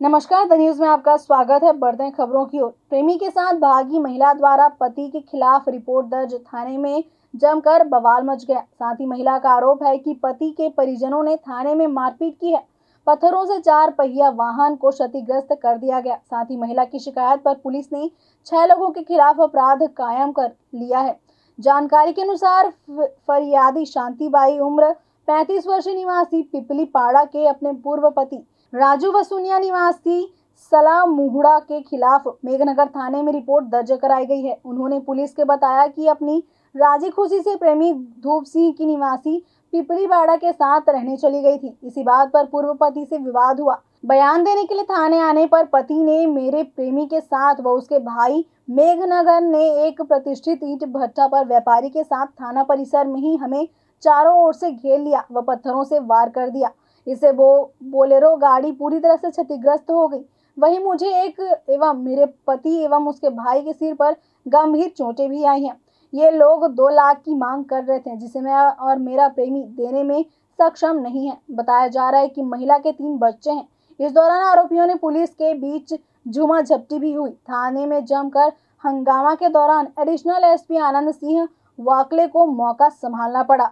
नमस्कार, the news में आपका स्वागत है। बढ़ते खबरों की ओर। प्रेमी के साथ भागी महिला द्वारा पति के खिलाफ रिपोर्ट दर्ज। थाने में जमकर बवाल मच गया। साथ ही महिला का आरोप है कि पति के परिजनों ने थाने में मारपीट की है। पत्थरों से चार पहिया वाहन को क्षतिग्रस्त कर दिया गया। साथ ही महिला की शिकायत पर पुलिस ने छह लोगों के खिलाफ अपराध कायम कर लिया है। जानकारी के अनुसार फरियादी शांतिबाई, उम्र 35 वर्षीय निवासी पिपली पाड़ा के अपने पूर्व पति राजू वसुनिया निवासी सलाह मुहुड़ा के खिलाफ मेघनगर थाने में रिपोर्ट दर्ज कराई गई है। उन्होंने पुलिस के बताया कि अपनी राज़ी खुशी से प्रेमी धूप सिंह की निवासी पिपली बाड़ा के साथ रहने चली गई थी। इसी बात पर पूर्व पति से विवाद हुआ। बयान देने के लिए थाने आने पर पति ने मेरे प्रेमी के साथ व उसके भाई मेघनगर ने एक प्रतिष्ठित ईट भट्टा पर व्यापारी के साथ थाना परिसर में ही हमें चारों ओर से घेर लिया व पत्थरों से वार कर दिया। इससे वो बोलेरो गाड़ी पूरी तरह से क्षतिग्रस्त हो गई। वहीं मुझे एक एवं मेरे पति एवं उसके भाई के सिर पर गंभीर चोटें भी आई हैं। ये लोग दो लाख की मांग कर रहे थे, जिसे मैं और मेरा प्रेमी देने में सक्षम नहीं है। बताया जा रहा है कि महिला के तीन बच्चे हैं। इस दौरान आरोपियों ने पुलिस के बीच झुमा झपटी भी हुई। थाने में जमकर हंगामा के दौरान एडिशनल एसपी आनंद सिंह वाकले को मौका संभालना पड़ा।